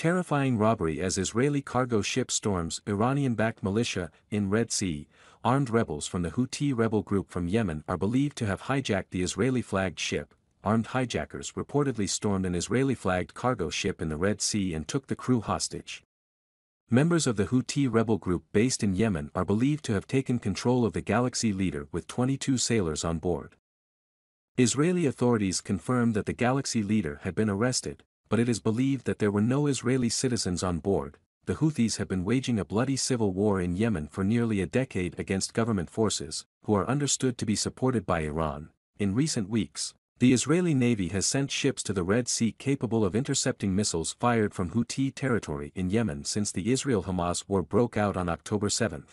Terrifying robbery as Israeli cargo ship storms Iranian-backed militia in Red Sea, armed rebels from the Houthi rebel group from Yemen are believed to have hijacked the Israeli-flagged ship. Armed hijackers reportedly stormed an Israeli-flagged cargo ship in the Red Sea and took the crew hostage. Members of the Houthi rebel group based in Yemen are believed to have taken control of the Galaxy Leader with 22 sailors on board. Israeli authorities confirmed that the Galaxy Leader had been arrested, but it is believed that there were no Israeli citizens on board. The Houthis have been waging a bloody civil war in Yemen for nearly a decade against government forces, who are understood to be supported by Iran. In recent weeks, the Israeli Navy has sent ships to the Red Sea capable of intercepting missiles fired from Houthi territory in Yemen since the Israel-Hamas war broke out on October 7.